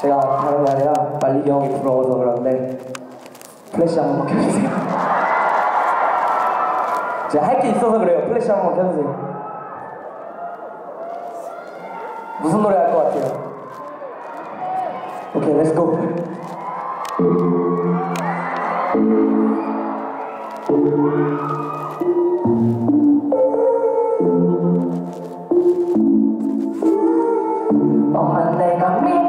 제가 다른 게 아니라 말릭이 형이 부러워서 그런데 플래시 한 번만 켜주세요. 제가 할 게 있어서 그래요. 플래시 한 번만 켜주세요. 무슨 노래 할 것 같아요? 오케이, let's go. 엄만 내가 믿네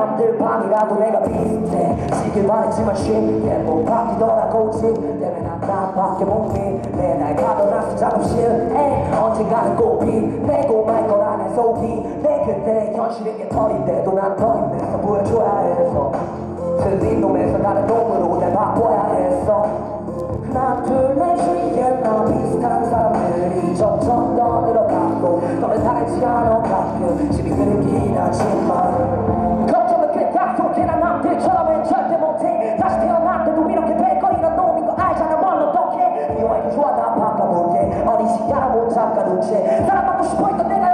남들 반이라도 내가 비슷해 시길 바랬지만 쉽게 못 바뀌더라고 지 때문에 난 나밖에 못 믿네 날 가둬놨어 작업실 에 언젠가는 꽃피 내고 말 거라 내 속이. 내 그때 현실인 게 털인데도 난더 힘내서 보 Θέλω να του πω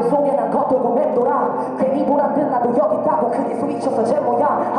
비슷한 사람들 속에 난 겉돌고 맴돌아 괜히 보란 듯 나도 여기 있다고 크게 소리쳐서 제 뭐야